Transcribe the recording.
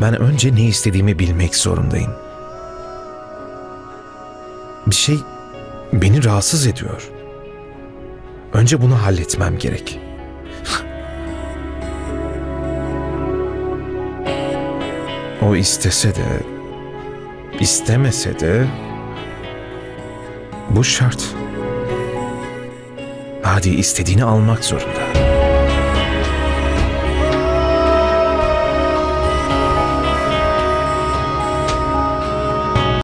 Ben önce ne istediğimi bilmek zorundayım. Bir şey beni rahatsız ediyor. Önce bunu halletmem gerek. O istese de, istemese de bu şart. Hadi istediğini almak zorunda.